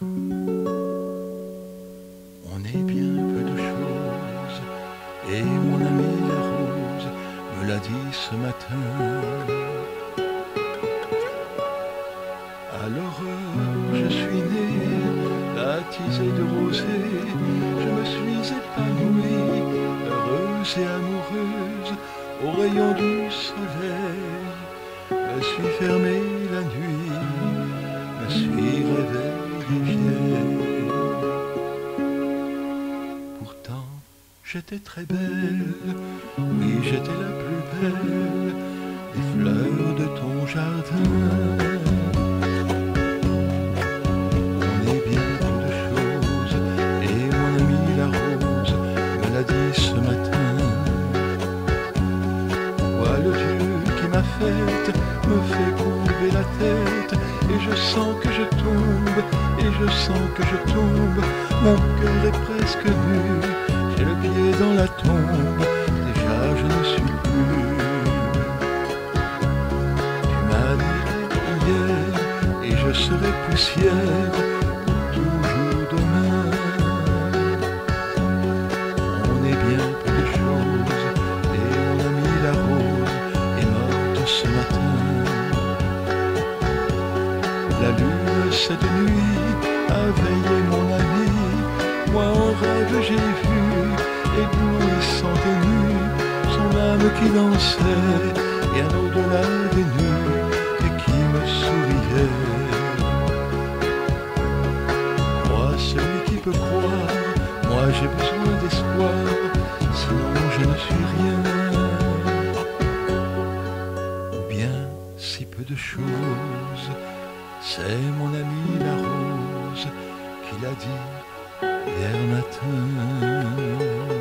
On est bien peu de choses, et mon ami la rose me l'a dit ce matin. L'aurore, je suis né, baptisé de rosée, je me suis épanouie, heureuse et amoureuse, au rayon du soleil, me suis fermé la nuit, j'étais très belle, oui, j'étais la plus belle des fleurs de ton jardin. On est bien peu de choses, et mon ami la rose me l'a dit ce matin. Moi, le Dieu qui m'a faite me fait courber la tête, et je sens que je tombe, et je sens que je tombe. Mon cœur est presque nu, le pied dans la tombe, déjà je ne suis plus. Tu m'as dit hier, et je serai poussière pour toujours demain. On est bien peu de choses, et mon ami la rose est morte ce matin. La lune cette nuit a veillé mon ami, moi en rêve j'ai vu, qui dansait, bien au-delà des nues, et qui me souriait. Moi, celui qui peut croire, moi j'ai besoin d'espoir, sinon je ne suis rien. Ou bien si peu de choses, c'est mon ami la rose qui l'a dit hier matin.